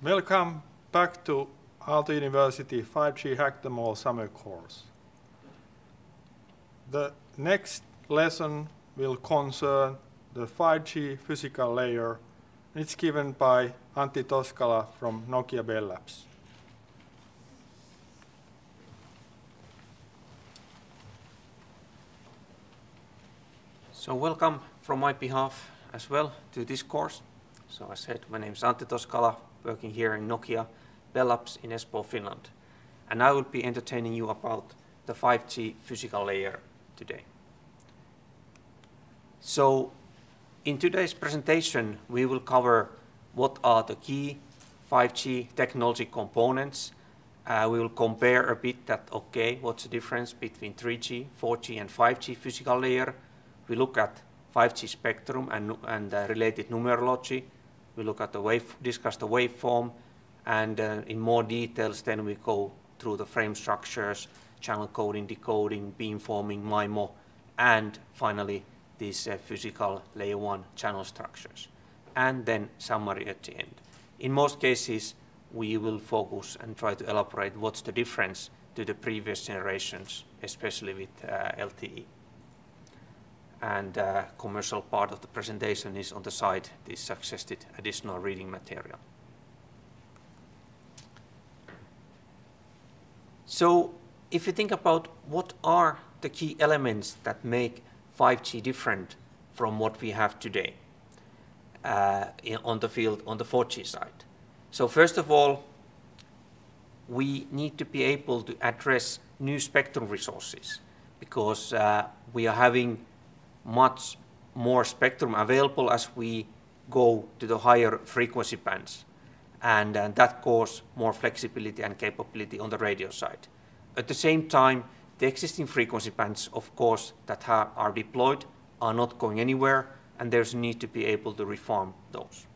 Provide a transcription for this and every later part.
Welcome back to Aalto University 5G Hack the Mall summer course. The next lesson will concern the 5G physical layer. It's given by Antti Toskala from Nokia Bell Labs. So welcome from my behalf as well to this course. So I said, my name is Antti Toskala, working here in Nokia Bell Labs in Espoo, Finland. And I will be entertaining you about the 5G physical layer today. So in today's presentation, we will cover what are the key 5G technology components. Uh, we will compare a bit that, okay, what's the difference between 3G, 4G, and 5G physical layer. We look at 5G spectrum and, and uh, related numerology. We look at the wave, discuss the waveform, and uh, in more details, then we go through the frame structures, channel coding, decoding, beamforming, MIMO, and finally, these uh, physical layer one channel structures. And then summary at the end. In most cases, we will focus and try to elaborate what's the difference to the previous generations, especially with uh, LTE and uh, commercial part of the presentation is on the side, this suggested additional reading material. So if you think about what are the key elements that make 5G different from what we have today uh, in, on the field on the 4G side. So first of all, we need to be able to address new spectrum resources because uh, we are having much more spectrum available as we go to the higher frequency bands. And, and that causes more flexibility and capability on the radio side. At the same time, the existing frequency bands, of course, that are deployed are not going anywhere, and there's a need to be able to reform those.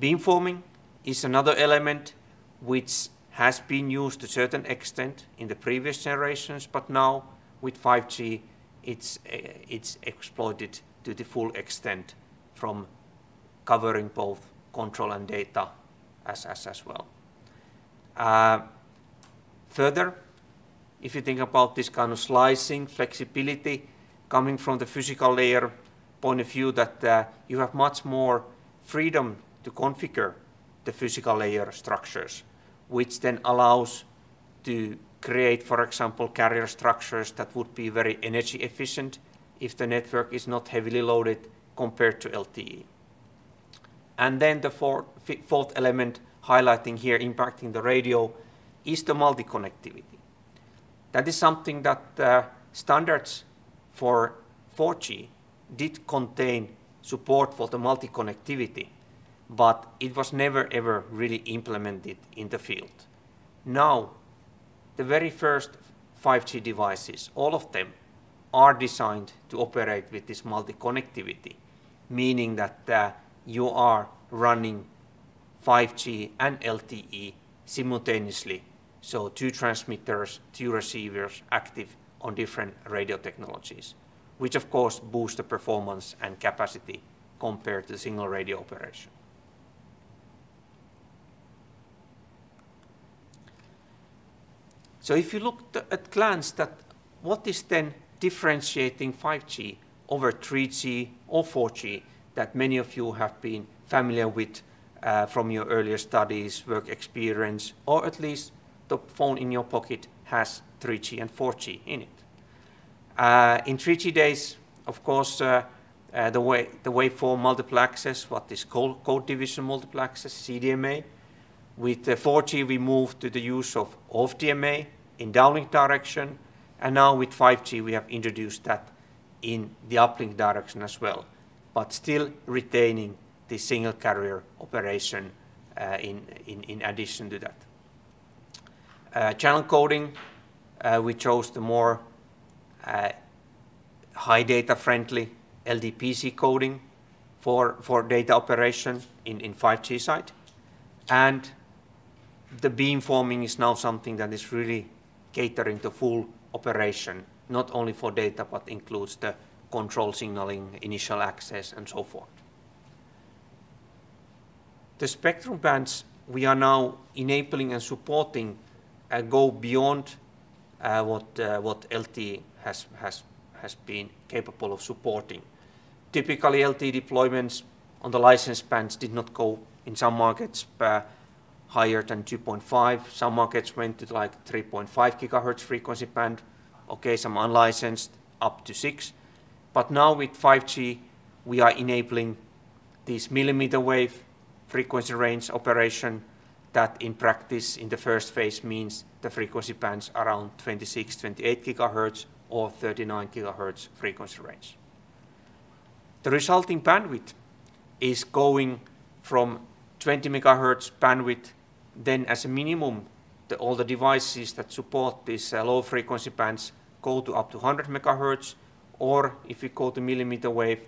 Beamforming is another element which has been used to a certain extent in the previous generations, but now with 5G, it's, uh, it's exploited to the full extent from covering both control and data as, as, as well. Uh, further, if you think about this kind of slicing, flexibility, coming from the physical layer point of view that uh, you have much more freedom to configure the physical layer structures, which then allows to create, for example, carrier structures that would be very energy efficient if the network is not heavily loaded compared to LTE. And then the fourth, fourth element highlighting here impacting the radio is the multi-connectivity. That is something that uh, standards for 4G did contain support for the multi-connectivity, but it was never ever really implemented in the field. Now the very first 5G devices, all of them are designed to operate with this multi-connectivity, meaning that uh, you are running 5G and LTE simultaneously. So two transmitters, two receivers active on different radio technologies, which of course boosts the performance and capacity compared to single radio operation. So if you look at glance that what is then differentiating 5G over 3G or 4G that many of you have been familiar with uh, from your earlier studies, work experience, or at least the phone in your pocket has 3G and 4G in it. Uh, in 3G days, of course, uh, uh, the, way, the waveform multiple access, what is called code division multiple access, CDMA, with 4G, we moved to the use of OFDMA in downlink direction, and now with 5G, we have introduced that in the uplink direction as well, but still retaining the single carrier operation uh, in, in, in addition to that. Uh, channel coding, uh, we chose the more uh, high data friendly LDPC coding for, for data operation in, in 5G side. And the beamforming is now something that is really catering to full operation, not only for data, but includes the control signaling, initial access, and so forth. the spectrum bands we are now enabling and supporting uh, go beyond uh, what, uh, what LTE has, has, has been capable of supporting. Typically, LTE deployments on the license bands did not go in some markets uh, higher than 2.5. Some markets went to like 3.5 gigahertz frequency band. Okay, some unlicensed up to 6. But now with 5G, we are enabling this millimeter wave frequency range operation that in practice in the first phase means the frequency bands around 26, 28 gigahertz or 39 gigahertz frequency range. The resulting bandwidth is going from 20 megahertz bandwidth, then as a minimum, the, all the devices that support these uh, low frequency bands go to up to 100 megahertz, or if you go to millimeter wave,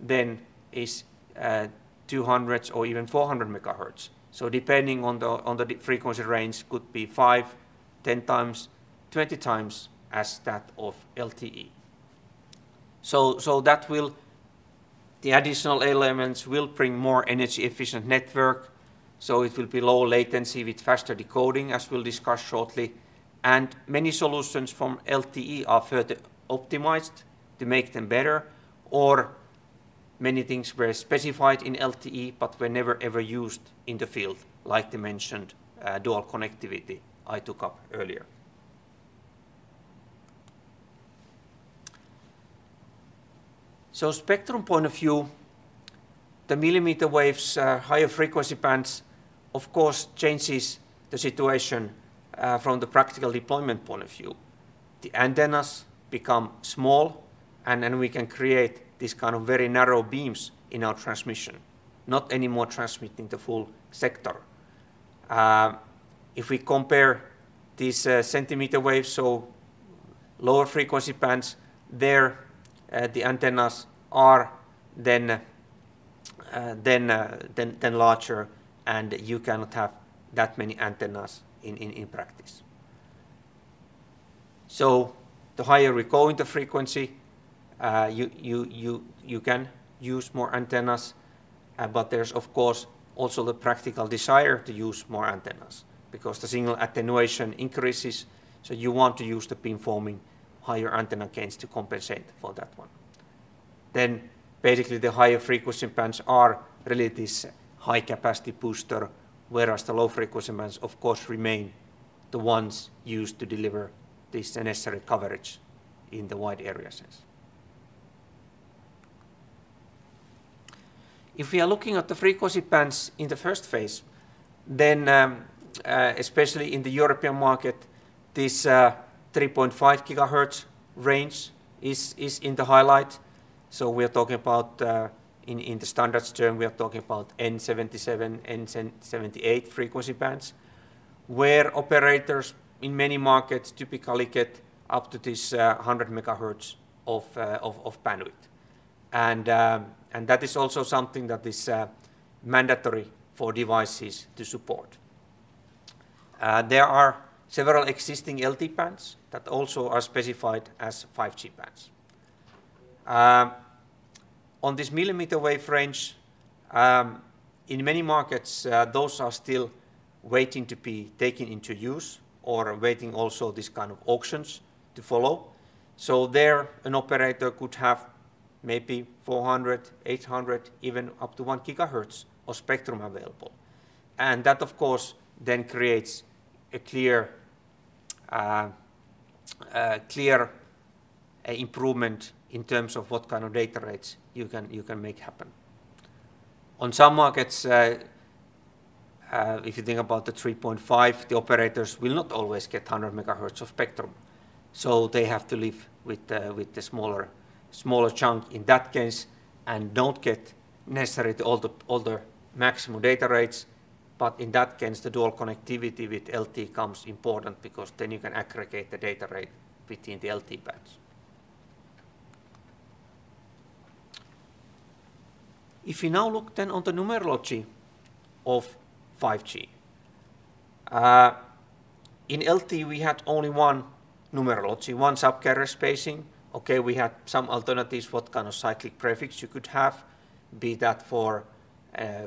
then is uh, 200 or even 400 megahertz. So depending on the, on the frequency range could be 5, 10 times, 20 times as that of LTE. So, so that will, the additional elements will bring more energy efficient network. So it will be low latency with faster decoding as we'll discuss shortly. And many solutions from LTE are further optimized to make them better or many things were specified in LTE but were never ever used in the field, like the mentioned uh, dual connectivity I took up earlier. So spectrum point of view, the millimeter waves, uh, higher frequency bands, of course, changes the situation uh, from the practical deployment point of view. The antennas become small, and then we can create these kind of very narrow beams in our transmission, not anymore transmitting the full sector. Uh, if we compare these uh, centimeter waves, so lower frequency bands, there uh, the antennas are then, uh, then, uh, then, then larger and you cannot have that many antennas in, in, in practice. So the higher we go in the frequency, uh, you, you, you, you can use more antennas, uh, but there's of course also the practical desire to use more antennas because the signal attenuation increases, so you want to use the beamforming higher antenna gains to compensate for that one. Then basically the higher frequency bands are really this high capacity booster, whereas the low frequency bands of course remain the ones used to deliver this necessary coverage in the wide area sense. If we are looking at the frequency bands in the first phase, then um, uh, especially in the European market, this uh, 3.5 gigahertz range is, is in the highlight. So we are talking about, uh, in, in the standards term, we are talking about N77, N78 frequency bands, where operators in many markets typically get up to this 100 uh, megahertz of, uh, of, of bandwidth. And um, and that is also something that is uh, mandatory for devices to support. Uh, there are several existing LT bands that also are specified as 5G bands. On this millimeter wave range, um, in many markets, uh, those are still waiting to be taken into use or waiting also this kind of auctions to follow. So there, an operator could have maybe 400, 800, even up to 1 gigahertz of spectrum available. And that, of course, then creates a clear, uh, uh, clear uh, improvement in terms of what kind of data rates you can, you can make happen. On some markets, uh, uh, if you think about the 3.5, the operators will not always get 100 megahertz of spectrum. So they have to live with, uh, with the smaller smaller chunk in that case and don't get necessarily all the, all the maximum data rates, but in that case the dual connectivity with LT comes important because then you can aggregate the data rate between the LT bands. If we now look then on the numerology of 5G, uh, in LT we had only one numerology, one subcarrier spacing, okay, we had some alternatives, what kind of cyclic prefix you could have, be that for uh,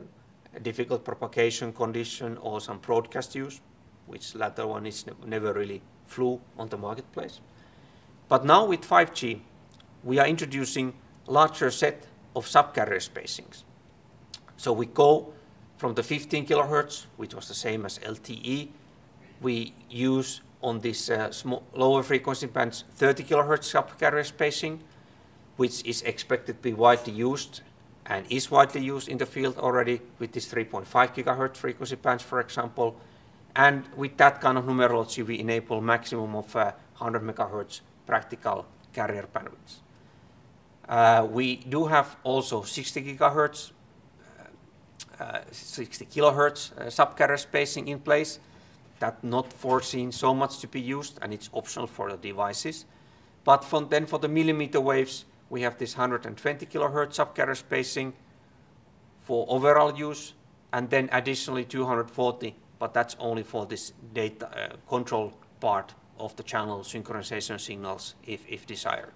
difficult propagation condition or some broadcast use, which latter one is ne never really flew on the marketplace. But now with 5G, we are introducing larger set of subcarrier spacings. So we go from the 15 kilohertz, which was the same as LTE, we use on this uh, lower frequency bands 30 kilohertz subcarrier spacing, which is expected to be widely used and is widely used in the field already with this 3.5 gigahertz frequency bands, for example. And with that kind of numerology, we enable maximum of uh, 100 megahertz practical carrier bandwidths. Uh, we do have also 60 gigahertz, uh, uh 60 kilohertz uh, subcarrier spacing in place. That not foreseen so much to be used, and it's optional for the devices. But from then for the millimeter waves, we have this 120 kilohertz subcarrier spacing for overall use, and then additionally 240, but that's only for this data uh, control part of the channel synchronization signals if, if desired.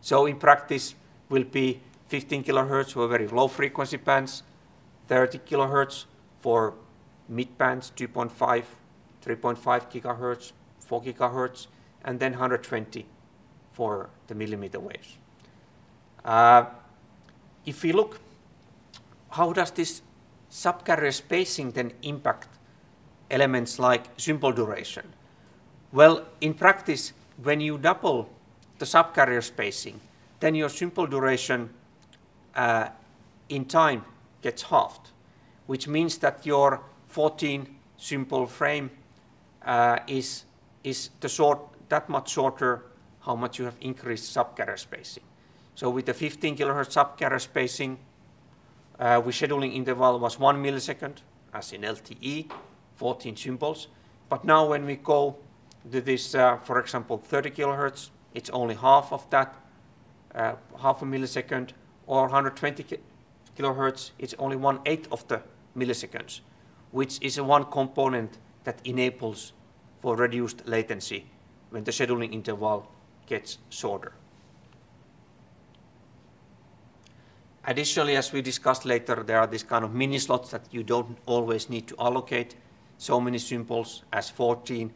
So in practice will be 15 kilohertz for very low frequency bands, 30 kilohertz for mid bands, 2.5, 3.5 gigahertz, 4 gigahertz, and then 120 for the millimeter waves. Uh, if we look, how does this subcarrier spacing then impact elements like symbol duration? Well, in practice, when you double the subcarrier spacing, then your symbol duration uh, in time gets halved, which means that your 14 symbol frame uh, is, is the short, that much shorter how much you have increased subcarrier spacing. So with the 15 kilohertz subcarrier spacing, uh, scheduling interval was one millisecond, as in LTE, 14 symbols. But now when we go to this, uh, for example, 30 kilohertz, it's only half of that, uh, half a millisecond, or 120 kilohertz, it's only one eighth of the milliseconds, which is one component that enables for reduced latency when the scheduling interval gets shorter. Additionally, as we discussed later, there are these kind of mini slots that you don't always need to allocate so many symbols as 14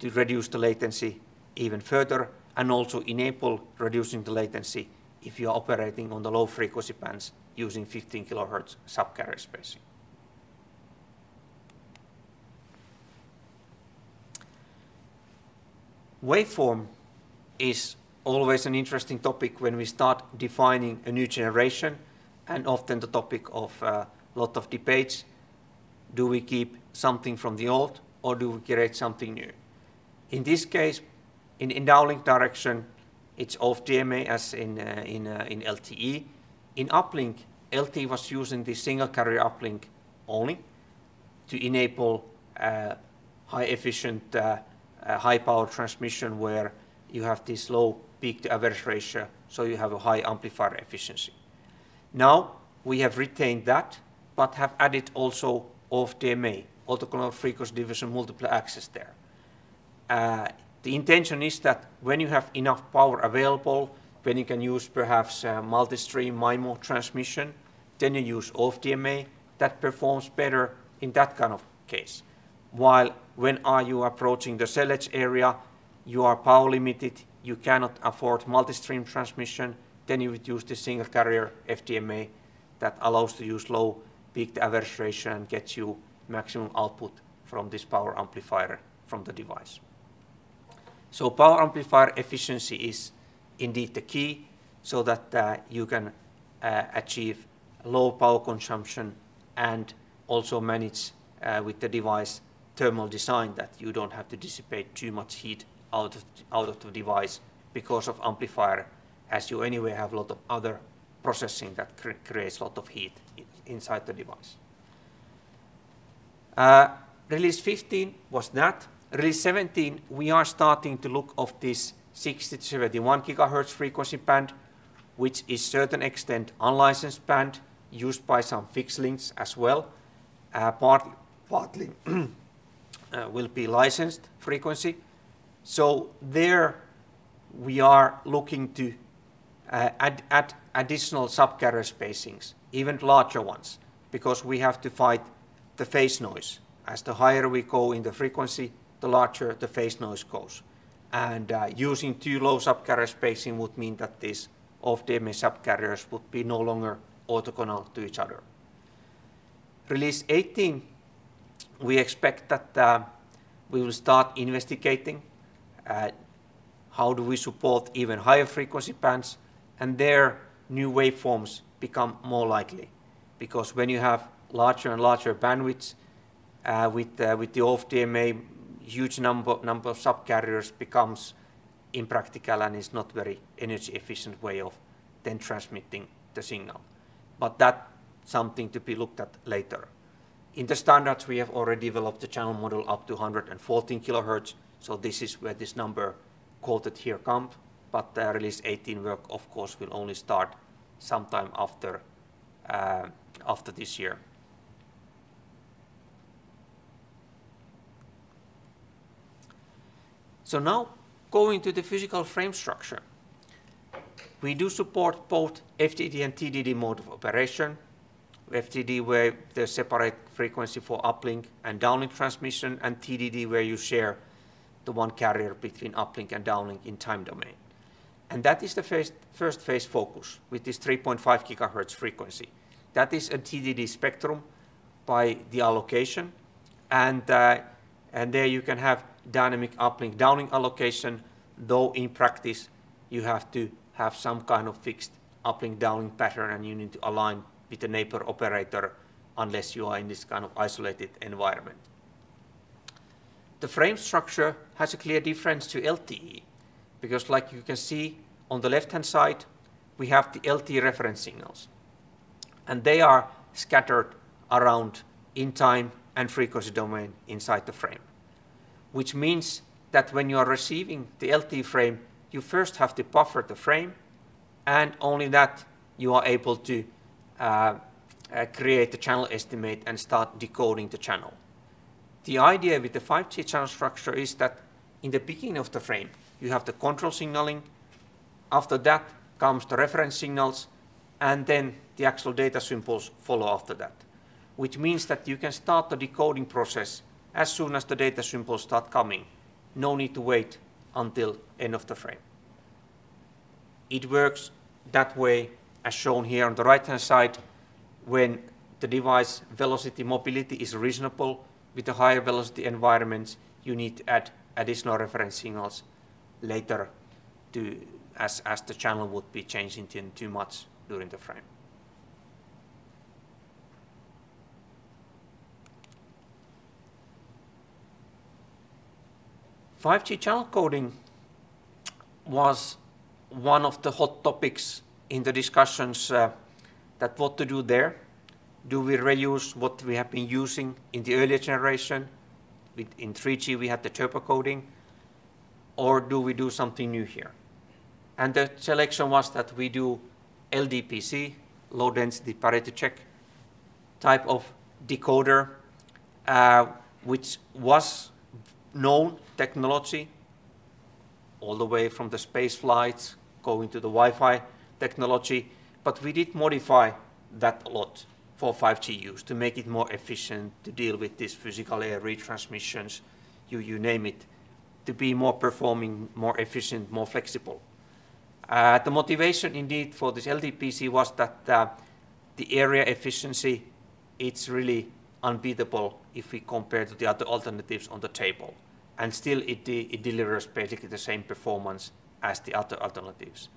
to reduce the latency even further and also enable reducing the latency if you are operating on the low frequency bands using 15 kilohertz subcarrier spacing. Waveform is always an interesting topic when we start defining a new generation and often the topic of a uh, lot of debates. Do we keep something from the old or do we create something new? In this case, in, in downlink direction, it's OFDMA as in, uh, in, uh, in LTE. In uplink, LTE was using the single carrier uplink only to enable uh, high efficient, uh, uh, high power transmission where you have this low peak to average ratio, so you have a high amplifier efficiency. Now we have retained that, but have added also OFDMA, orthogonal frequency division multiple access there. The intention is that when you have enough power available, when you can use perhaps uh, multi-stream MIMO transmission, then you use OFDMA. That performs better in that kind of case. While when are you approaching the cell edge area, you are power limited, you cannot afford multi-stream transmission, then you would use the single carrier FDMA that allows to use low peak to average ratio and gets you maximum output from this power amplifier from the device. So power amplifier efficiency is indeed the key so that uh, you can uh, achieve low power consumption and also manage uh, with the device thermal design that you don't have to dissipate too much heat out of, out of the device because of amplifier as you anyway have a lot of other processing that cre creates a lot of heat inside the device. Uh, release 15 was that. Release 17, we are starting to look of this 60 to 71 gigahertz frequency band, which is certain extent unlicensed band used by some fixed links as well. Uh, part, partly uh, will be licensed frequency. So there we are looking to uh, add, add additional subcarrier spacings, even larger ones, because we have to fight the phase noise. As the higher we go in the frequency, the larger the phase noise goes. And uh, using too low subcarrier spacing would mean that these OFDMA subcarriers would be no longer orthogonal to each other. Release 18, we expect that uh, we will start investigating uh, how do we support even higher frequency bands, and there new waveforms become more likely. Because when you have larger and larger bandwidths uh, with, uh, with the OFDMA, huge number, number of subcarriers becomes impractical and is not very energy efficient way of then transmitting the signal. But that's something to be looked at later. In the standards, we have already developed the channel model up to 114 kilohertz, so this is where this number quoted here comes, but the release 18 work, of course, will only start sometime after, uh, after this year. So now going to the physical frame structure. We do support both FDD and TDD mode of operation. FDD where there's separate frequency for uplink and downlink transmission, and TDD where you share the one carrier between uplink and downlink in time domain. And that is the first, first phase focus with this 3.5 gigahertz frequency. That is a TDD spectrum by the allocation. And, uh, and there you can have dynamic uplink downlink allocation, though in practice you have to have some kind of fixed uplink downlink pattern and you need to align with the neighbor operator unless you are in this kind of isolated environment. The frame structure has a clear difference to LTE because like you can see on the left hand side we have the LTE reference signals and they are scattered around in time and frequency domain inside the frame which means that when you are receiving the LT frame you first have to buffer the frame and only that you are able to uh, uh, create the channel estimate and start decoding the channel. The idea with the 5G channel structure is that in the beginning of the frame, you have the control signaling. After that comes the reference signals, and then the actual data symbols follow after that, which means that you can start the decoding process as soon as the data symbols start coming. No need to wait until end of the frame. It works that way as shown here on the right-hand side when the device velocity mobility is reasonable with the higher velocity environments, you need to add additional reference signals later to, as, as the channel would be changing too much during the frame. Five G channel coding was one of the hot topics in the discussions uh, that what to do there. Do we reuse what we have been using in the earlier generation? In 3G, we had the turbo coding. Or do we do something new here? And the selection was that we do LDPC, low density parity check type of decoder, uh, which was known technology all the way from the space flights going to the Wi-Fi technology, but we did modify that a lot for 5G use to make it more efficient to deal with these physical layer retransmissions, you, you name it, to be more performing, more efficient, more flexible. Uh, the motivation indeed for this LDPC was that uh, the area efficiency, it's really unbeatable if we compare to the other alternatives on the table. And still it, de it delivers basically the same performance as the other alternatives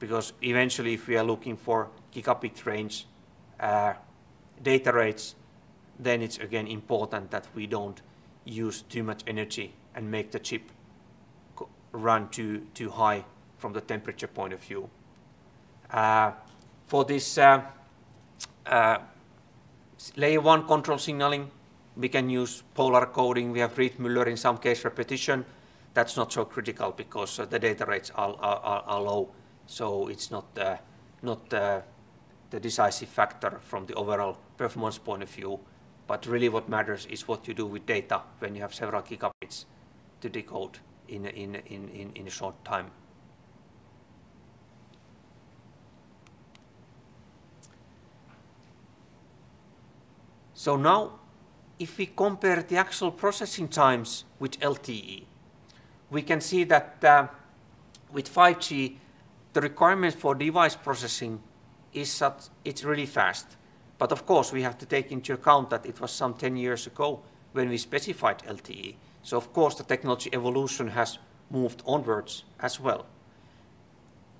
because eventually if we are looking for gigabit range uh, data rates, then it's again important that we don't use too much energy and make the chip run too, too high from the temperature point of view. Uh, for this uh, uh layer 1 control signaling, we can use polar coding. We have Reed-Muller in some case repetition. That's not so critical because uh, the data rates are, are, are low so it's not, uh, not uh, the decisive factor from the overall performance point of view, but really what matters is what you do with data when you have several gigabits to decode in, in, in, in, in a short time. So now, if we compare the actual processing times with LTE, we can see that uh, with 5G, the requirement for device processing is such, it's really fast. But of course, we have to take into account that it was some 10 years ago when we specified LTE. So of course, the technology evolution has moved onwards as well.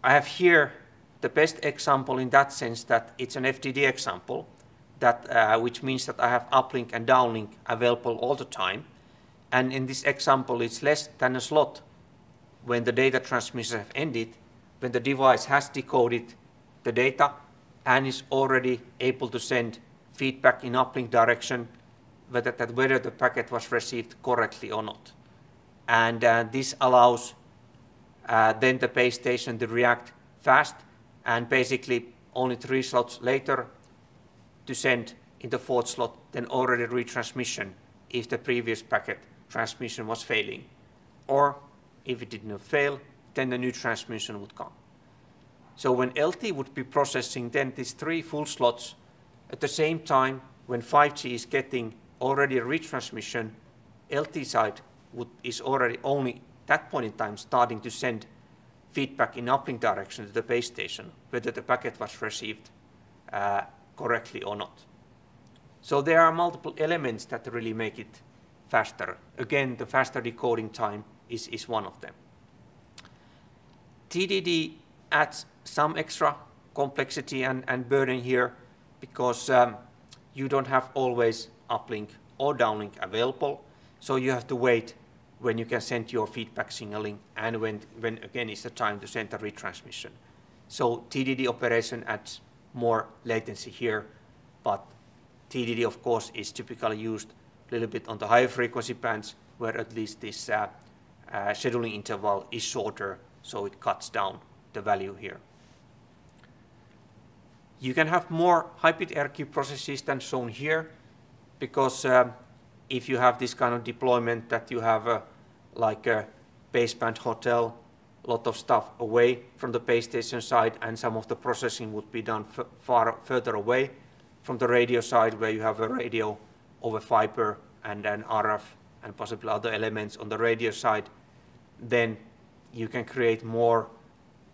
I have here the best example in that sense that it's an FDD example, that, uh, which means that I have uplink and downlink available all the time. And in this example, it's less than a slot when the data transmission have ended, when the device has decoded the data and is already able to send feedback in uplink direction, whether, that whether the packet was received correctly or not. And uh, this allows uh, then the base station to react fast and basically only three slots later to send in the fourth slot, then already retransmission if the previous packet transmission was failing. Or if it did not fail, then the new transmission would come. So when LT would be processing then these three full slots at the same time when 5G is getting already a retransmission, LT side would, is already only that point in time starting to send feedback in uplink direction to the base station, whether the packet was received uh, correctly or not. So there are multiple elements that really make it faster. Again, the faster decoding time is, is one of them. TDD adds some extra complexity and, and burden here because um, you don't have always uplink or downlink available. So you have to wait when you can send your feedback signaling and when, when again is the time to send the retransmission. So TDD operation adds more latency here, but TDD of course is typically used a little bit on the higher frequency bands where at least this uh, uh, scheduling interval is shorter, so it cuts down the value here. You can have more hybrid ARQ processes than shown here, because um, if you have this kind of deployment that you have like a baseband hotel, lot of stuff away from the base station side, and some of the processing would be done far further away from the radio side, where you have a radio over fiber and an RF and possibly other elements on the radio side, then you can create more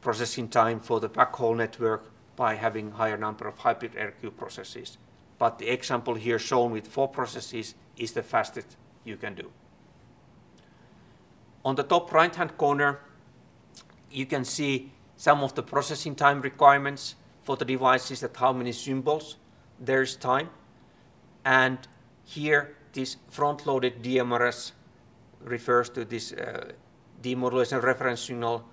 processing time for the backhaul network by having higher number of hybrid ARQ processes but the example here shown with four processes is the fastest you can do. On the top right-hand corner, you can see some of the processing time requirements for the devices that how many symbols there is time. And here, this front-loaded DMRS refers to this uh, demodulation reference signal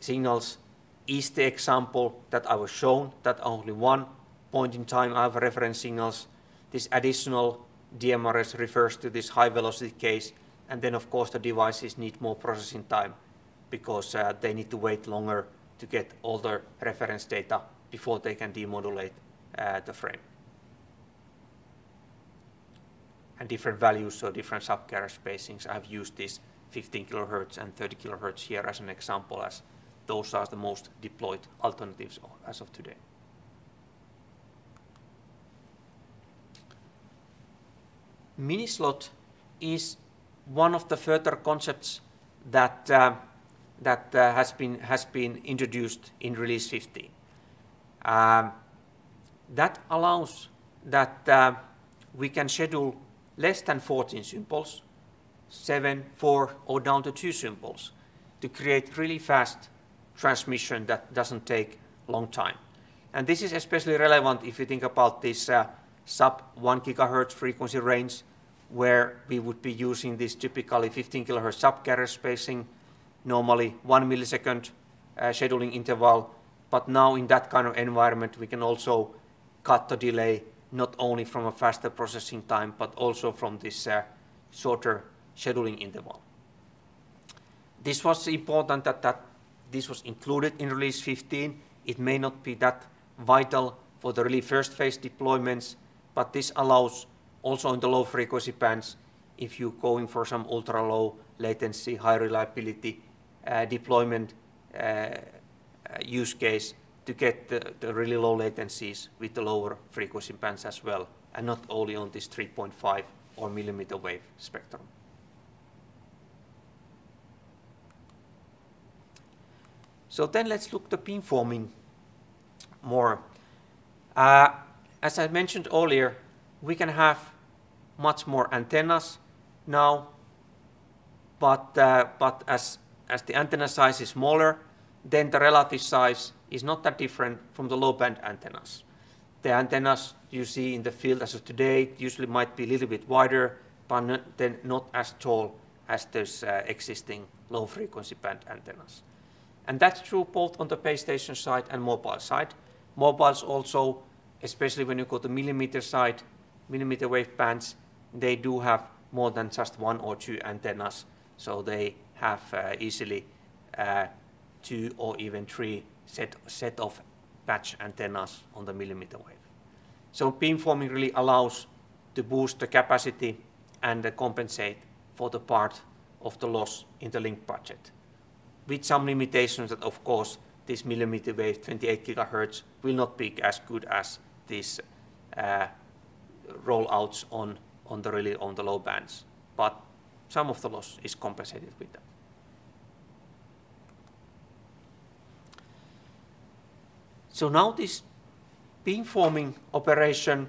signals is the example that I was shown, that only one point in time I have reference signals. This additional DMRS refers to this high velocity case. And then of course the devices need more processing time because uh, they need to wait longer to get all the reference data before they can demodulate uh, the frame. And different values, so different subcarrier spacings. I've used this 15 kilohertz and 30 kilohertz here as an example as those are the most deployed alternatives as of today. Minislot is one of the further concepts that uh, that uh, has been has been introduced in release 15. Um, that allows that uh, we can schedule less than 14 symbols, 7, 4, or down to 2 symbols to create really fast transmission that doesn't take long time. And this is especially relevant if you think about this uh, sub 1 gigahertz frequency range where we would be using this typically 15 kilohertz subcarrier spacing, normally one millisecond uh, scheduling interval. But now in that kind of environment, we can also cut the delay not only from a faster processing time, but also from this uh, shorter scheduling interval. This was important that, that this was included in release 15. It may not be that vital for the really first phase deployments, but this allows also in the low frequency bands, if you're going for some ultra low latency, high reliability deployment uh, uh, use case to get the, the, really low latencies with the lower frequency bands as well and not only on this 3.5 or millimeter wave spectrum. So then let's look the beamforming more. Uh, as I mentioned earlier, we can have much more antennas now, but, uh, but as, as the antenna size is smaller, then the relative size is not that different from the low band antennas. The antennas you see in the field as of today usually might be a little bit wider, but not, then not as tall as those uh, existing low frequency band antennas. And that's true both on the base station side and mobile side. Mobiles also, especially when you go to millimeter side, millimeter wave bands, they do have more than just one or two antennas. So they have uh, easily uh, two or even three set, set of patch antennas on the millimeter wave. So beamforming really allows to boost the capacity and compensate for the part of the loss in the link budget. With some limitations that, of course, this millimeter wave 28 gigahertz will not be as good as these uh, rollouts on, on the really on the low bands, but some of the loss is compensated with that. So now this beamforming operation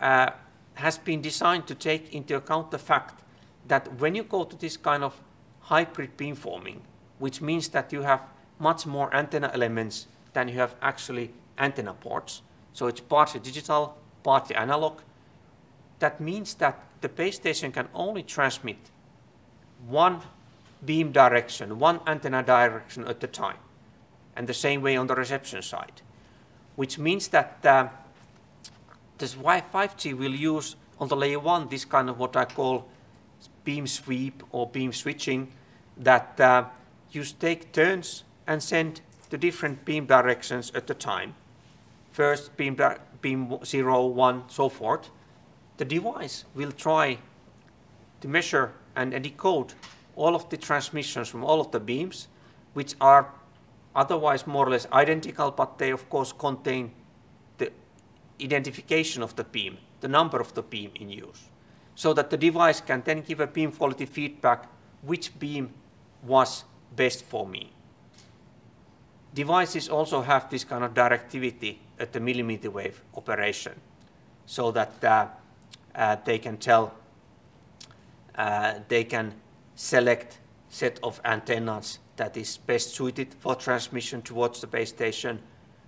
uh, has been designed to take into account the fact that when you go to this kind of hybrid beamforming, which means that you have much more antenna elements than you have actually antenna ports, so it's partly digital, partly analog, that means that the base station can only transmit one beam direction, one antenna direction at a time, and the same way on the reception side which means that uh, this 5G will use on the layer one this kind of what I call beam sweep or beam switching that uh, you take turns and send the different beam directions at the time. First beam, beam 0, 1, so forth. The device will try to measure and decode all of the transmissions from all of the beams, which are otherwise more or less identical, but they of course contain the identification of the beam, the number of the beam in use, so that the device can then give a beam quality feedback which beam was best for me. Devices also have this kind of directivity at the millimeter wave operation, so that uh, uh, they can tell, uh, they can select set of antennas that is best suited for transmission towards the base station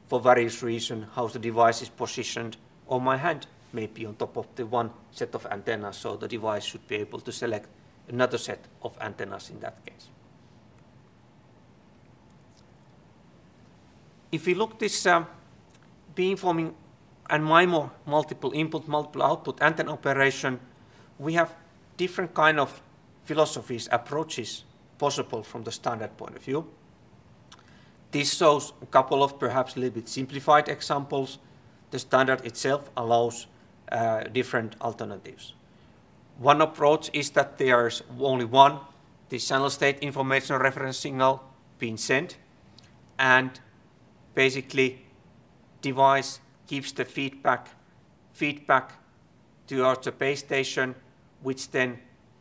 for various reasons, how the device is positioned, on my hand may be on top of the one set of antennas, so the device should be able to select another set of antennas in that case. If we look this uh, beamforming and MIMO multiple input, multiple output antenna operation, we have different kind of philosophies, approaches possible from the standard point of view. This shows a couple of perhaps a little bit simplified examples. The standard itself allows uh, different alternatives. One approach is that there's only one, the channel state information reference signal being sent, and basically device gives the feedback, feedback towards the base station, which then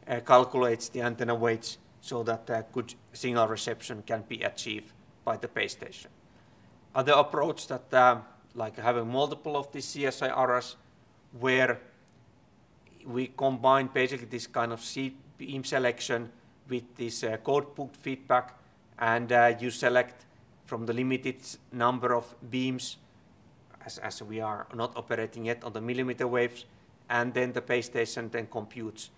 uh, calculates the antenna weights so that a good signal reception can be achieved by the base station. Other approach that, uh, like having multiple of these CSI where we combine basically this kind of beam selection with this uh, code book feedback, and uh, you select from the limited number of beams, as, as we are not operating yet on the millimeter waves, and then the base station then computes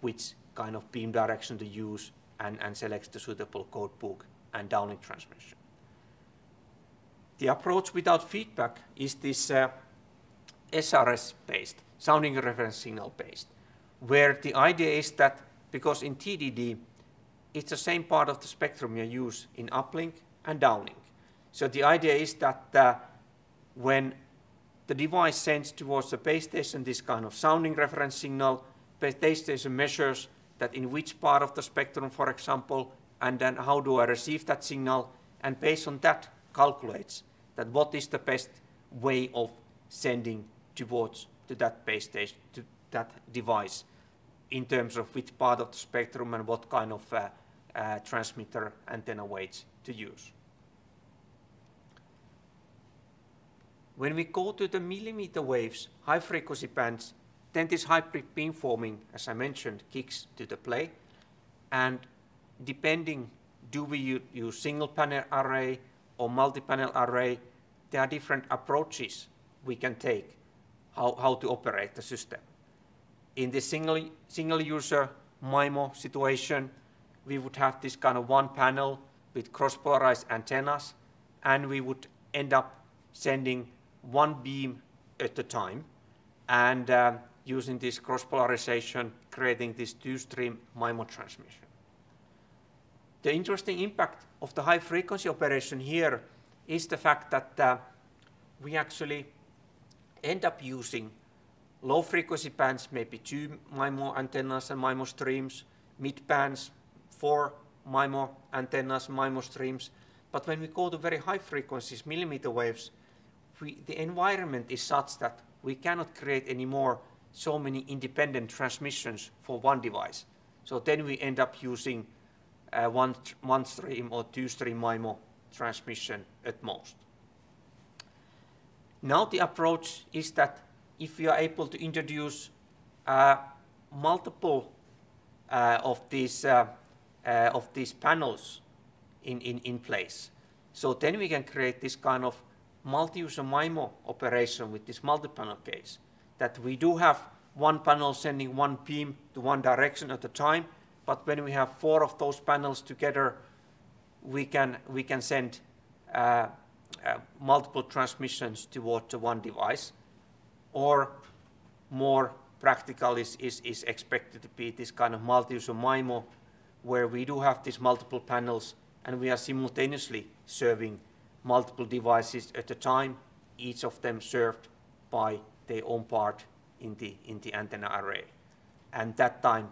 which kind of beam direction to use and, and selects the suitable code book and downlink transmission. The approach without feedback is this uh, SRS-based, sounding reference signal-based, where the idea is that because in TDD, it's the same part of the spectrum you use in uplink and downlink. So the idea is that uh, when the device sends towards the base station this kind of sounding reference signal, base station measures that in which part of the spectrum, for example, and then how do I receive that signal, and based on that calculates that what is the best way of sending towards to that base station, to that device in terms of which part of the spectrum and what kind of uh, uh, transmitter antenna weights to use. When we go to the millimeter waves, high frequency bands, then this hybrid beamforming, as I mentioned, kicks to the play. And depending, do we use single panel array or multi-panel array, there are different approaches we can take how, how to operate the system. In the single, single user MIMO situation, we would have this kind of one panel with cross-polarized antennas, and we would end up sending one beam at a time, and uh, using this cross-polarization, creating this two-stream MIMO transmission. The interesting impact of the high-frequency operation here is the fact that uh, we actually end up using low frequency bands, maybe two MIMO antennas and MIMO streams, mid bands, four MIMO antennas, MIMO streams. But when we go to very high frequencies, millimeter waves, we, the environment is such that we cannot create anymore so many independent transmissions for one device. So then we end up using uh, one, one stream or two stream MIMO transmission at most. Now the approach is that if we are able to introduce uh, multiple uh, of these uh, uh, of these panels in, in, in place, so then we can create this kind of multi-user MIMO operation with this multi-panel case. That we do have one panel sending one beam to one direction at a time, but when we have four of those panels together, we can we can send uh, uh, multiple transmissions towards one device, or more practical is, is, is expected to be this kind of multi-user MIMO, where we do have these multiple panels and we are simultaneously serving multiple devices at a time, each of them served by their own part in the, in the antenna array. And that time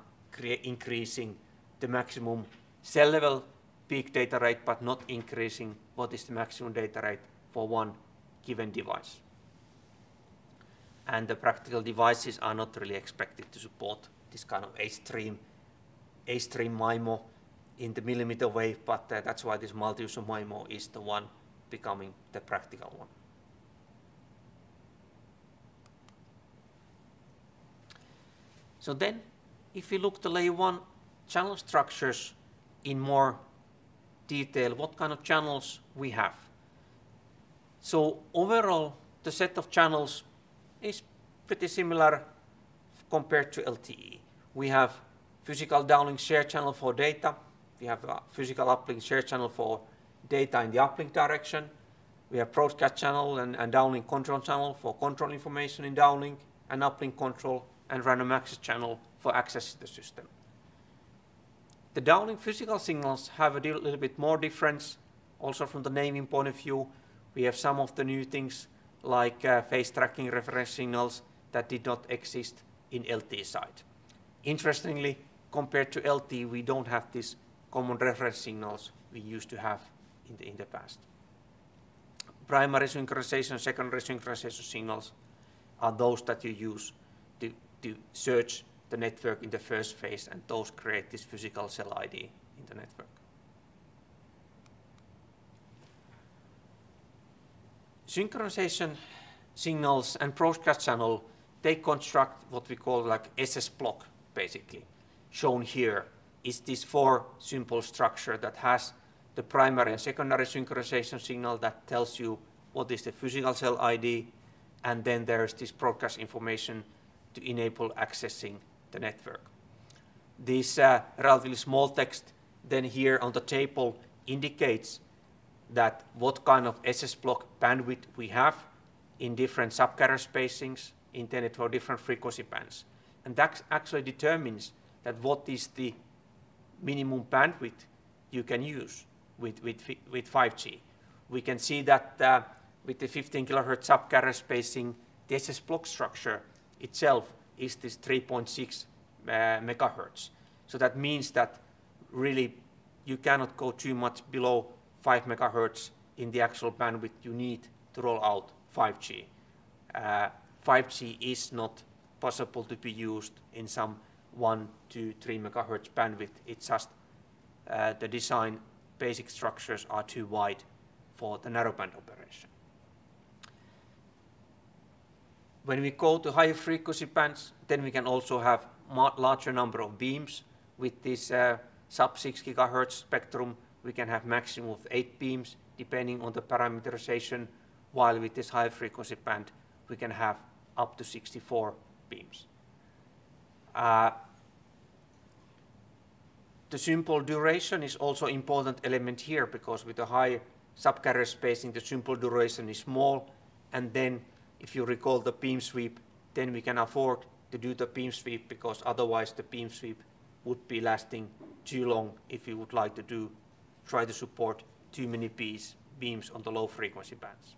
increasing the maximum cell level peak data rate, but not increasing what is the maximum data rate for one given device. And the practical devices are not really expected to support this kind of A-stream, A-stream MIMO in the millimeter wave, but uh, that's why this multi-user MIMO is the one becoming the practical one. So then, if we look the layer one channel structures in more detail, what kind of channels we have. So overall, the set of channels is pretty similar compared to LTE. We have physical downlink share channel for data. We have a physical uplink share channel for data in the uplink direction. We have broadcast channel and, and downlink control channel for control information in downlink, and uplink control and random access channel for accessing the system. The downlink physical signals have a little bit more difference, also from the naming point of view. We have some of the new things like uh, phase tracking reference signals that did not exist in LTE side. Interestingly, compared to LTE, we don't have these common reference signals we used to have in the, in the past. Primary synchronization, secondary synchronization signals are those that you use to, search the network in the first phase, and those create this physical cell ID in the network. Synchronization signals and broadcast channel, they construct what we call like SS block, basically. Shown here is this four symbol structure that has the primary and secondary synchronization signal that tells you what is the physical cell ID, and then there's this broadcast information to enable accessing the network. This uh, relatively small text then here on the table indicates that what kind of SS block bandwidth we have in different subcarrier spacings intended for different frequency bands. And that actually determines that what is the minimum bandwidth you can use with, with, with 5G. We can see that uh, with the 15 kilohertz subcarrier spacing, the SS block structure itself is this 3.6 uh, megahertz. So that means that really you cannot go too much below 5 megahertz in the actual bandwidth you need to roll out 5G. Uh, 5G is not possible to be used in some 1 to 3 megahertz bandwidth. It's just uh, the design basic structures are too wide for the narrowband operation. When we go to higher frequency bands, then we can also have larger number of beams. With this uh, sub 6 gigahertz spectrum, we can have maximum of 8 beams depending on the parameterization, while with this high frequency band, we can have up to 64 beams. Uh, the symbol duration is also important element here because with the high subcarrier spacing, the symbol duration is small. And then if you recall the beam sweep, then we can afford to do the beam sweep because otherwise the beam sweep would be lasting too long if you would like to do try to support too many beams, beams on the low frequency bands.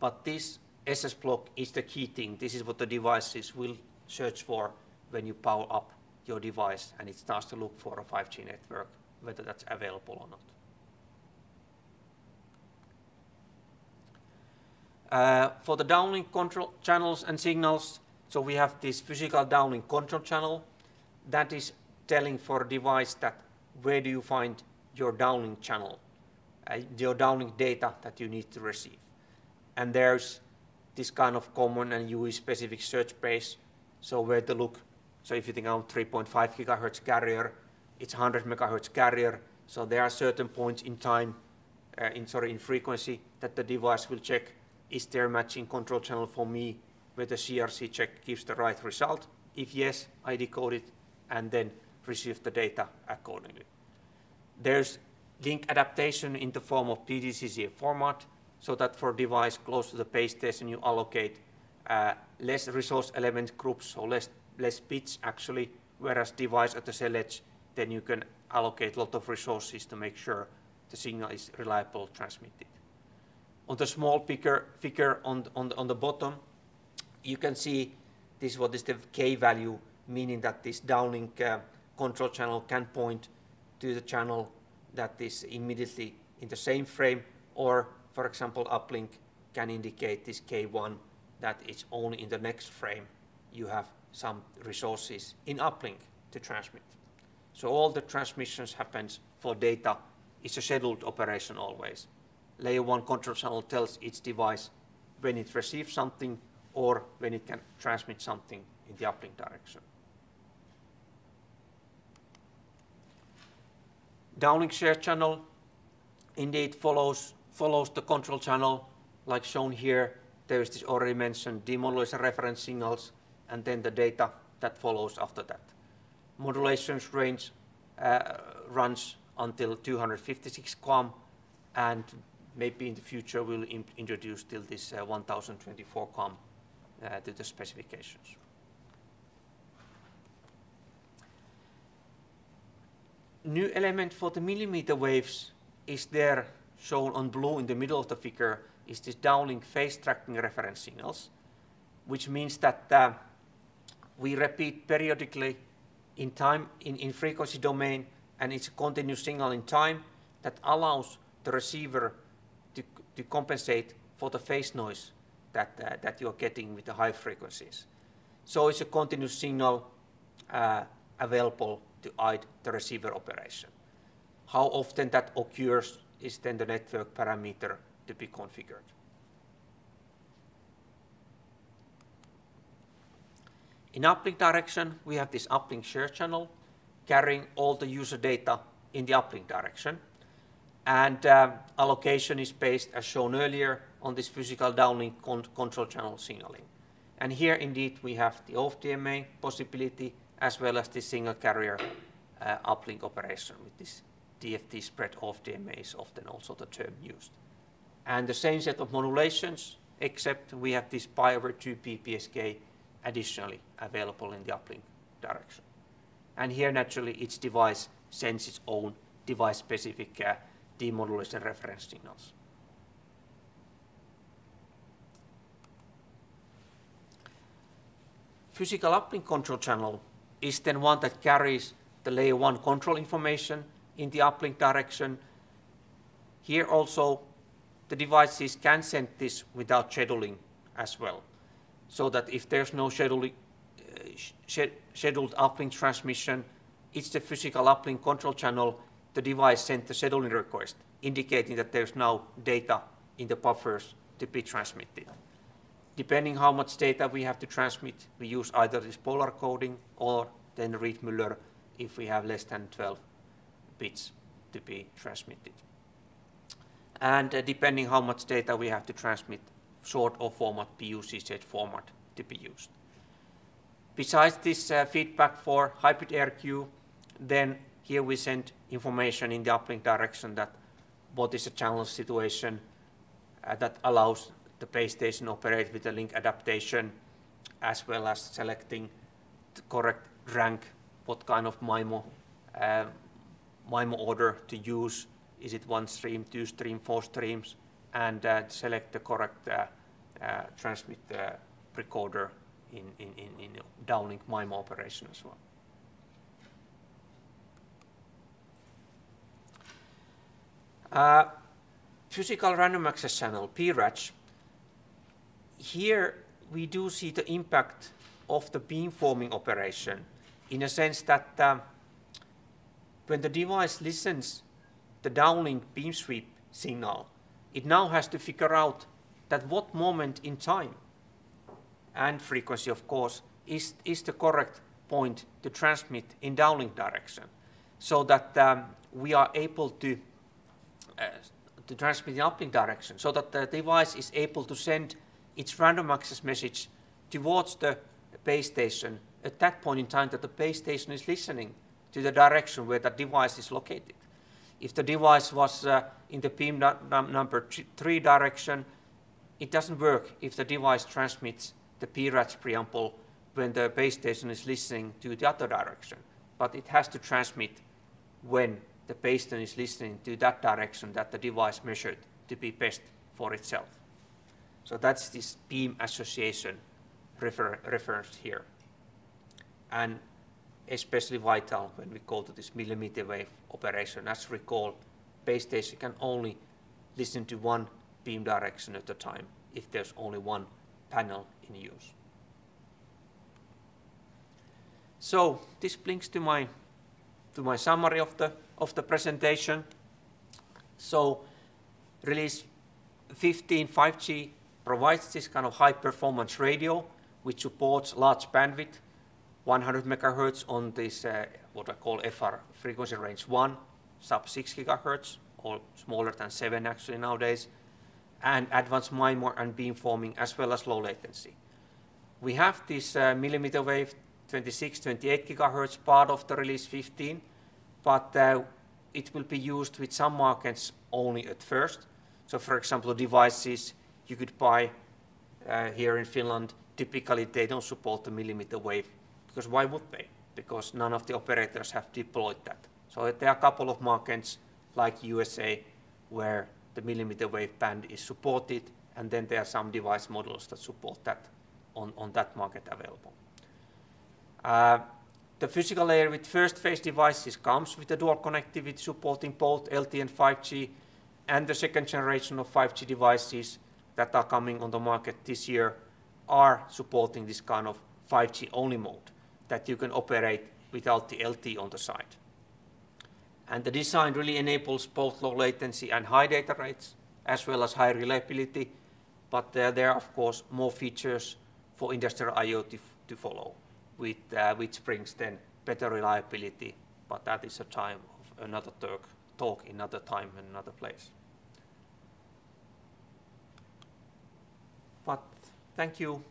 But this SS block is the key thing. This is what the devices will search for when you power up your device and it starts to look for a 5G network, whether that's available or not. Uh, for the downlink control channels and signals, so we have this physical downlink control channel that is telling for a device that where do you find your downlink channel, uh, your downlink data that you need to receive. And there's this kind of common and UE specific search space, so where to look. So if you think of 3.5 gigahertz carrier, it's 100 megahertz carrier, so there are certain points in time, uh, in sorry, in frequency that the device will check is there matching control channel for me where the CRC check gives the right result? If yes, I decode it and then receive the data accordingly. There's link adaptation in the form of PDCCH format so that for device close to the base station you allocate uh, less resource element groups, so less, less bits actually, whereas device at the cell edge, then you can allocate a lot of resources to make sure the signal is reliable transmitted. On the small figure, figure on, on, on the bottom, you can see this what is the K value, meaning that this downlink uh, control channel can point to the channel that is immediately in the same frame, or for example, uplink can indicate this K1 that it's only in the next frame you have some resources in uplink to transmit. So all the transmissions happens for data. It's a scheduled operation always layer 1 control channel tells each device when it receives something or when it can transmit something in the uplink direction. Downlink share channel indeed follows, follows the control channel like shown here. There is this already mentioned demodulation reference signals and then the data that follows after that. Modulation range uh, runs until 256 QAM and maybe in the future we'll introduce still this uh, 1024 QAM uh, to the specifications. New element for the millimeter waves is there shown on blue in the middle of the figure is this downlink phase tracking reference signals, which means that uh, we repeat periodically in time in, in frequency domain and it's a continuous signal in time that allows the receiver to compensate for the phase noise that, uh, that you're getting with the high frequencies. So it's a continuous signal uh, available to aid the receiver operation. How often that occurs is then the network parameter to be configured. In uplink direction, we have this uplink share channel carrying all the user data in the uplink direction. And um, allocation is based, as shown earlier, on this physical downlink con control channel signaling. And here, indeed, we have the OFDMA possibility as well as the single carrier uh, uplink operation with this DFT spread OFDMA is often also the term used. And the same set of modulations, except we have this pi over 2 BPSK additionally available in the uplink direction. And here, naturally, each device sends its own device-specific uh, demodulation reference signals. Physical uplink control channel is then one that carries the layer 1 control information in the uplink direction. Here also the devices can send this without scheduling as well. So that if there's no scheduling, uh, scheduled uplink transmission, it's the physical uplink control channel, the device sent the scheduling request, indicating that there's now data in the buffers to be transmitted. Depending how much data we have to transmit, we use either this polar coding or then Reed-Muller if we have less than 12 bits to be transmitted. And uh, depending how much data we have to transmit, short or format PUCCH format to be used. Besides this uh, feedback for hybrid ARQ, then here we send information in the uplink direction that what is a channel situation uh, that allows the base station operate with the link adaptation as well as selecting the correct rank, what kind of MIMO, uh, MIMO order to use. Is it one stream, two stream, four streams? And uh, select the correct uh, uh transmit uh, precoder in, in, in, in downlink MIMO operation as well. Uh, physical random access channel, PRACH, here we do see the impact of the beamforming operation in a sense that uh, when the device listens the downlink beam sweep signal, it now has to figure out that what moment in time and frequency, of course, is, is the correct point to transmit in downlink direction so that um, we are able to, to transmit in uplink direction so that the device is able to send its random access message towards the base station at that point in time that the base station is listening to the direction where the device is located. If the device was uh, in the beam number three direction, it doesn't work if the device transmits the PRACH preamble when the base station is listening to the other direction. But it has to transmit when the station is listening to that direction that the device measured to be best for itself. So that's this beam association refer referenced here. And especially vital when we go to this millimeter wave operation. As recall, base station can only listen to one beam direction at a time if there's only one panel in use. So this brings to my to my summary of the of the presentation. So release 15 5G provides this kind of high performance radio which supports large bandwidth 100 megahertz on this uh, what I call FR frequency range 1 sub 6 gigahertz or smaller than 7 actually nowadays and advanced MIMO and beamforming as well as low latency. We have this uh, millimeter wave 26, 28 gigahertz part of the release 15, but uh, it will be used with some markets only at first. So for example, devices you could buy uh, here in Finland, typically they don't support the millimeter wave, because why would they? Because none of the operators have deployed that. So there are a couple of markets like USA where the millimeter wave band is supported, and then there are some device models that support that on, that market available. Uh, the physical layer with first phase devices comes with the dual connectivity supporting both LTE and 5G, and the second generation of 5G devices that are coming on the market this year are supporting this kind of 5G only mode that you can operate without the LTE on the side. And the design really enables both low latency and high data rates, as well as high reliability. But uh, there are, of course, more features for industrial IoT to follow, with, uh, which brings then better reliability. But that is a time of another talk, talk another time and another place. But thank you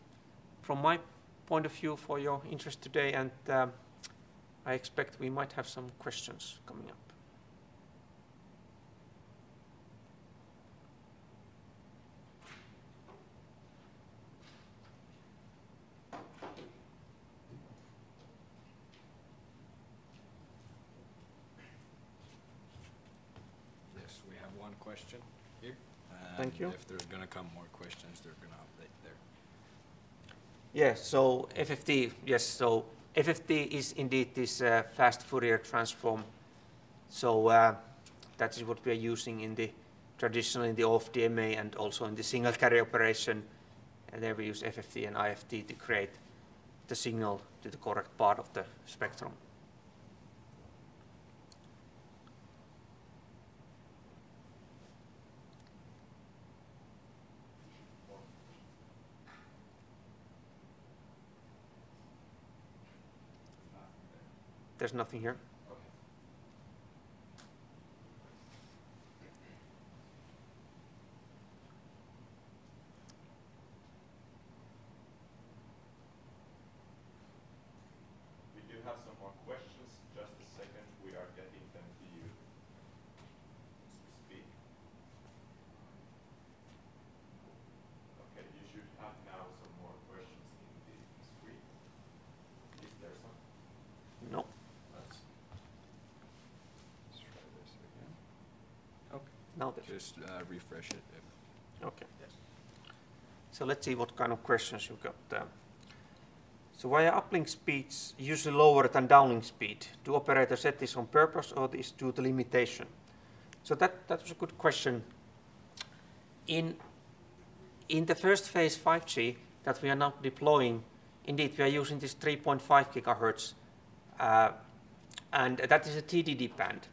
from my point of view for your interest today, and um, I expect we might have some questions coming up. question here. Thank. If there's going to come more questions, they're going to update there. Yes, so FFT, yes, so FFT is indeed this uh, fast Fourier transform. So uh, that is what we are using in the traditionally in the OFDMA and also in the single carrier operation. And there we use FFT and IFFT to create the signal to the correct part of the spectrum. There's nothing here. We do have some more questions. Just a second, we are getting them to you as we speak. Okay, you should have now some more questions in the screen. Is there some? No. Let's let's try this again. Now. Just uh, refresh it. Okay. So let's see what kind of questions you've got. Um, so why are uplink speeds usually lower than downlink speed? Do operators set this on purpose or is due to limitation? So that, that was a good question. In, in the first phase 5G that we are now deploying, indeed we are using this 3.5 gigahertz, uh, and that is a TDD band.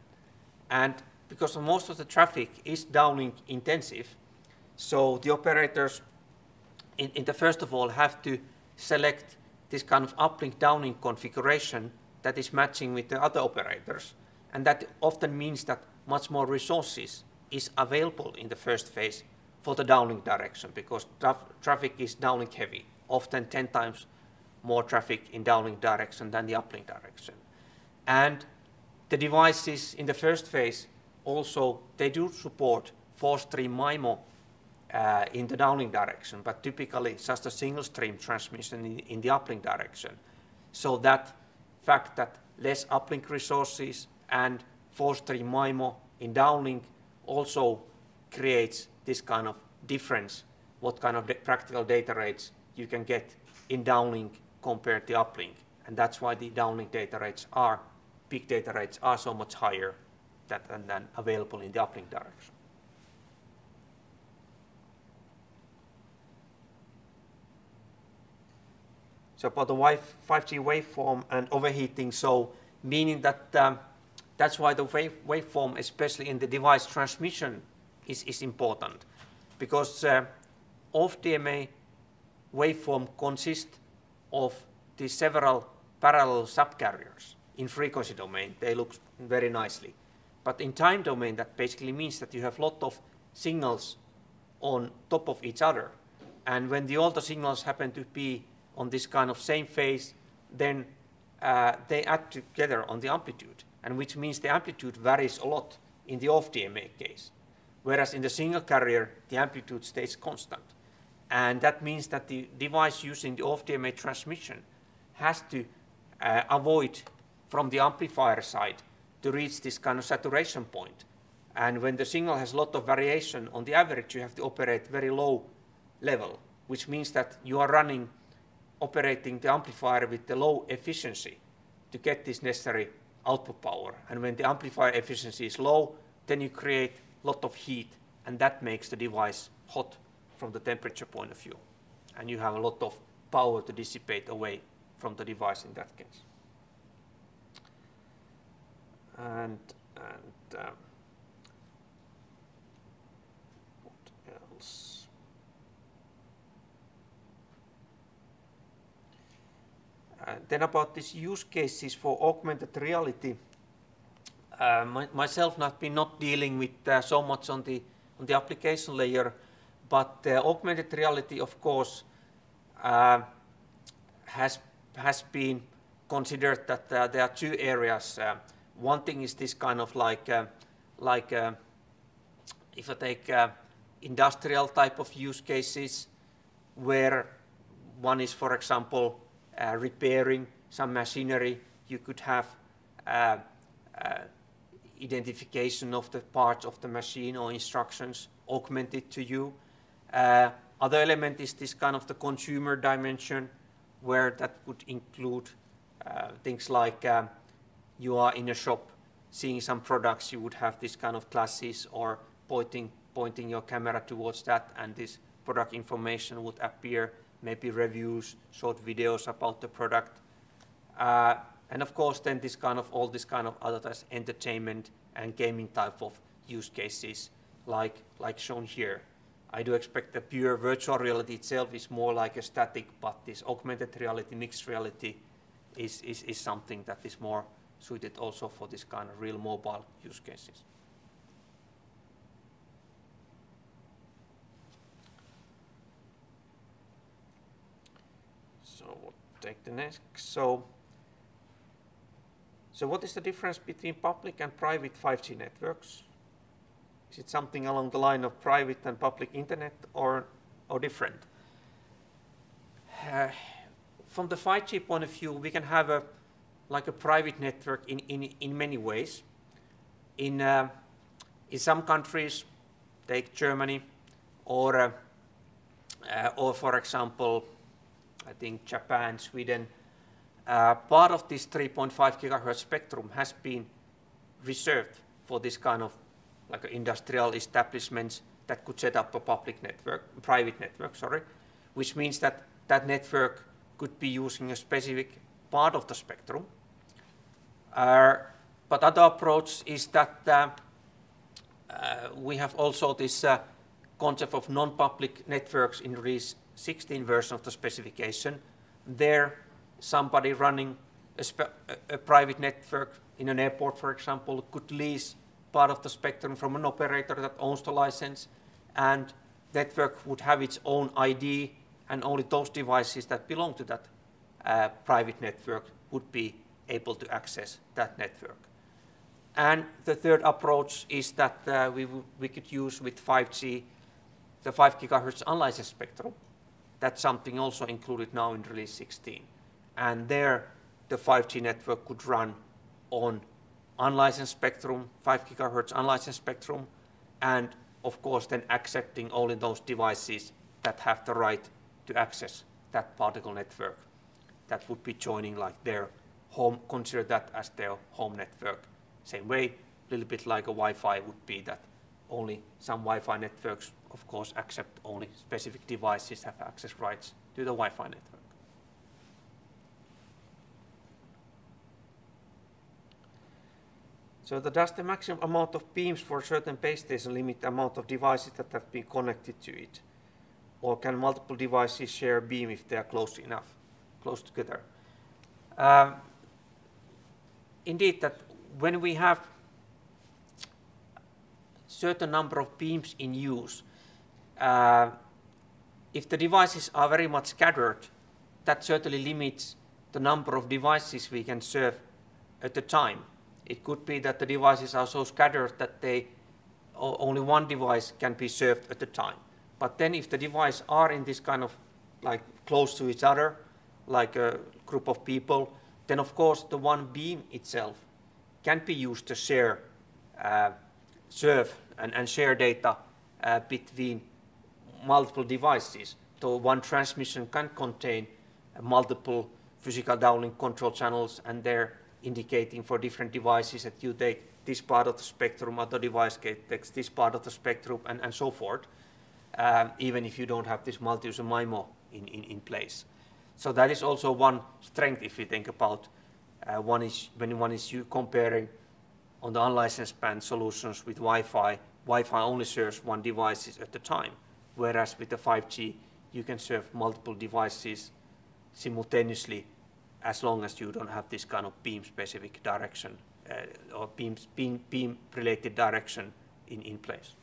And because most of the traffic is downlink intensive, so the operators, in, in the first of all, have to select this kind of uplink downlink configuration that is matching with the other operators. And that often means that much more resources is available in the first phase for the downlink direction because traf traffic is downlink heavy, often 10 times more traffic in downlink direction than the uplink direction. And the devices in the first phase also, they do support four stream MIMO uh, in the downlink direction, but typically just a single stream transmission in, in the uplink direction. So that fact that less uplink resources and four stream MIMO in downlink also creates this kind of difference, what kind of practical data rates you can get in downlink compared to uplink. And that's why the downlink data rates are, peak data rates are so much higher that, than, than available in the uplink direction. So about the 5G waveform and overheating, so meaning that um, that's why the wave, waveform, especially in the device transmission, is, is important. Because uh, OFDMA waveform consists of the several parallel subcarriers in frequency domain. They look very nicely. But in time domain, that basically means that you have a lot of signals on top of each other. And when the all the signals happen to be on this kind of same phase, then uh, they add together on the amplitude, and which means the amplitude varies a lot in the OFDMA case. Whereas in the single carrier, the amplitude stays constant. And that means that the device using the OFDMA transmission has to uh, avoid from the amplifier side to reach this kind of saturation point. And when the signal has a lot of variation, on the average, you have to operate very low level, which means that you are running, operating the amplifier with the low efficiency to get this necessary output power. And when the amplifier efficiency is low, then you create a lot of heat, and that makes the device hot from the temperature point of view. And you have a lot of power to dissipate away from the device in that case. And, and um, what else? Uh, then about these use cases for augmented reality, uh, my, myself not been not dealing with uh, so much on the on the application layer, but uh, augmented reality, of course, uh, has has been considered that uh, there are two areas. One thing is this kind of like uh, like uh, if I take uh, industrial type of use cases, where one is, for example, uh, repairing some machinery, you could have uh, identification of the parts of the machine or instructions augmented to you. Other element is this kind of the consumer dimension, where that would include things like um, you are in a shop seeing some products, you would have this kind of classes or pointing pointing your camera towards that, and this product information would appear, maybe reviews, short videos about the product. Uh, and of course, then this kind of all this kind of other entertainment and gaming type of use cases, like like shown here. I do expect the pure virtual reality itself is more like a static, but this augmented reality, mixed reality, is, is, is something that is more suited also for this kind of real mobile use cases. So we'll take the next. So, so what is the difference between public and private 5G networks? Is it something along the line of private and public internet or, or different? Uh, from the 5G point of view, we can have a like a private network in, in, in many ways. In, uh, in some countries, take Germany, or, uh, uh, or for example, I think Japan, Sweden, uh, part of this 3.5 gigahertz spectrum has been reserved for this kind of like industrial establishments that could set up a public network, private network, sorry, which means that that network could be using a specific part of the spectrum. But other approach is that uh, uh, we have also this uh, concept of non-public networks in release 16 version of the specification. There, somebody running a, a private network in an airport, for example, could lease part of the spectrum from an operator that owns the license, and network would have its own ID, and only those devices that belong to that uh, private network would be able to access that network. And the third approach is that uh, we, we could use with 5G the 5 gigahertz unlicensed spectrum. That's something also included now in release 16. And there, the 5G network could run on unlicensed spectrum, 5 gigahertz unlicensed spectrum, and of course then accepting only those devices that have the right to access that particle network that would be joining like their home, consider that as their home network. Same way, a little bit like a Wi-Fi would be that only some Wi-Fi networks, of course, accept only specific devices have access rights to the Wi-Fi network. So the, does the maximum amount of beams for a certain base station limit the amount of devices that have been connected to it? Or can multiple devices share a beam if they are close enough, close together? Um, indeed, that when we have certain number of beams in use, uh, if the devices are very much scattered, that certainly limits the number of devices we can serve at a time. It could be that the devices are so scattered that they only one device can be served at a time. But then if the devices are in this kind of like close to each other, like a group of people, then of course the one beam itself can be used to share, uh, serve and, and, share data uh, between multiple devices. So one transmission can contain multiple physical downlink control channels and they're indicating for different devices that you take this part of the spectrum, other device takes this part of the spectrum, and, and so forth, um, even if you don't have this multi-user MIMO in, in, in place. So that is also one strength if you think about uh, one is when one is you comparing on the unlicensed band solutions with Wi-Fi, Wi-Fi only serves one device at a time, whereas with the 5G you can serve multiple devices simultaneously as long as you don't have this kind of beam-specific direction uh, or beam, beam, beam related direction in, in place.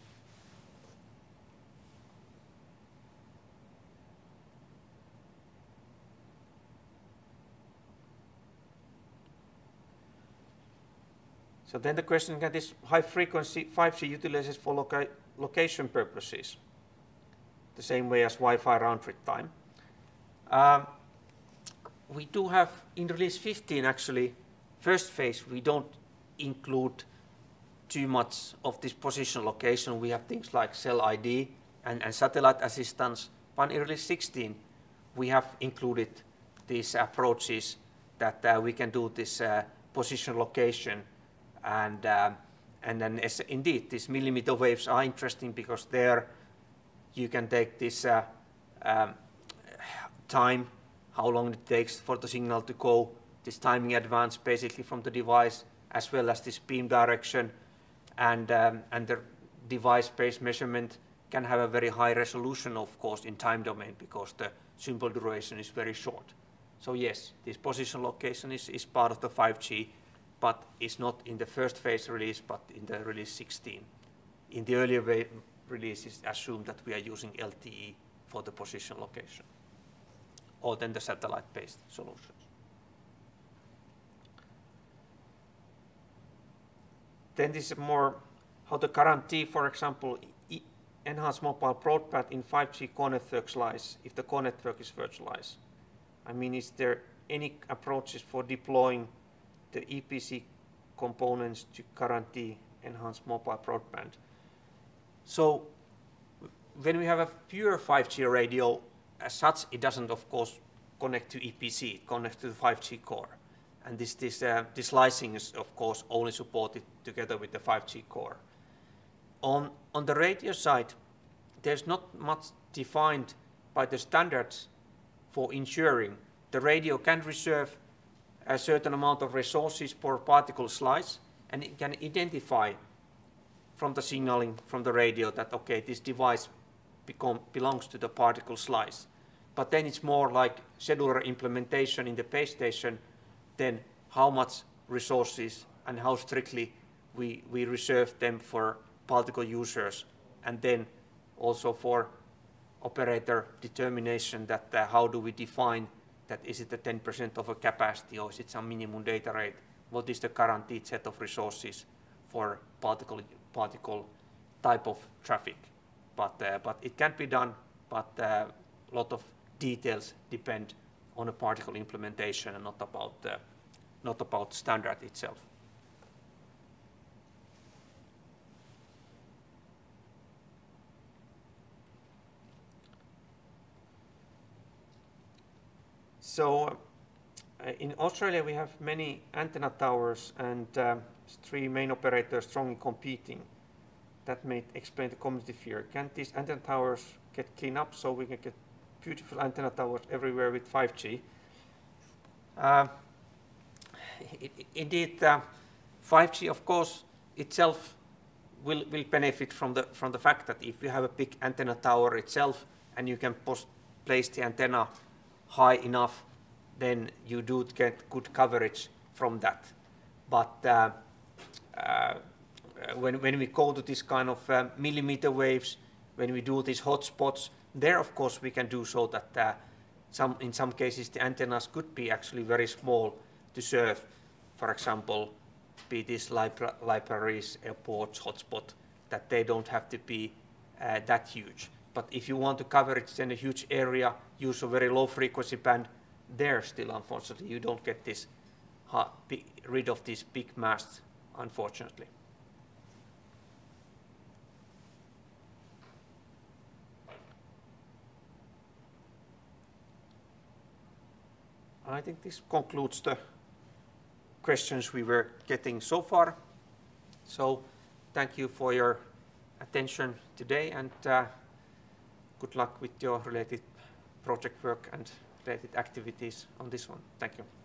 So then the question, can this high frequency 5G utilizes for loca location purposes? The same way as Wi-Fi round trip time. Um, we do have in release 15 actually, first phase, we don't include too much of this position location. We have things like cell ID and, and satellite assistance. But in release 16, we have included these approaches that uh, we can do this uh, position location and, uh, And then indeed, these millimeter waves are interesting because there you can take this uh, um, time, how long it takes for the signal to go, this timing advance basically from the device, as well as this beam direction, and, um, and the device-based measurement can have a very high resolution, of course, in time domain because the symbol duration is very short. So yes, this position location is, is part of the 5G, but it's not in the first phase release, but in the release 16. In the earlier releases, assume that we are using LTE for the position location, or then the satellite-based solutions. Then this is more how to guarantee, for example, enhanced mobile broadband in 5G core network lies if the core network is virtualized. I mean, is there any approaches for deploying the EPC components to guarantee enhanced mobile broadband? So when we have a pure 5G radio, as such, it doesn't, of course, connect to EPC, it connects to the 5G core. And this, this, uh, this slicing is, of course, only supported together with the 5G core. On, on the radio side, there's not much defined by the standards for ensuring the radio can reserve a certain amount of resources per particle slice, and it can identify from the signaling from the radio that, okay, this device become, belongs to the particle slice. But then it's more like scheduler implementation in the base station than how much resources and how strictly we, we reserve them for particle users, and then also for operator determination that uh, how do we define that is it a 10% of a capacity or is it some minimum data rate? What is the guaranteed set of resources for particle, particle type of traffic? But, uh, but it can be done, but a uh, lot of details depend on a particle implementation and not about, uh, not about standard itself. So uh, in Australia, we have many antenna towers and uh, three main operators strongly competing. That may explain the community fear. Can these antenna towers get cleaned up so we can get beautiful antenna towers everywhere with 5G? Uh, indeed, 5G, uh, of course, itself will, will benefit from the, from the fact that if you have a big antenna tower itself and you can post, place the antenna high enough, then you do get good coverage from that. But uh, uh, when, when we go to this kind of uh, millimeter waves, when we do these hotspots, there of course we can do so that uh, some, in some cases the antennas could be actually very small to serve, for example, be these libra libraries, airports, hotspot, that they don't have to be uh, that huge. But if you want to cover it in a huge area, use a very low frequency band, there still, unfortunately, you don't get this rid of these big masts, unfortunately. I think this concludes the questions we were getting so far. So thank you for your attention today and uh, good luck with your related project work and related activities on this one. Thank you.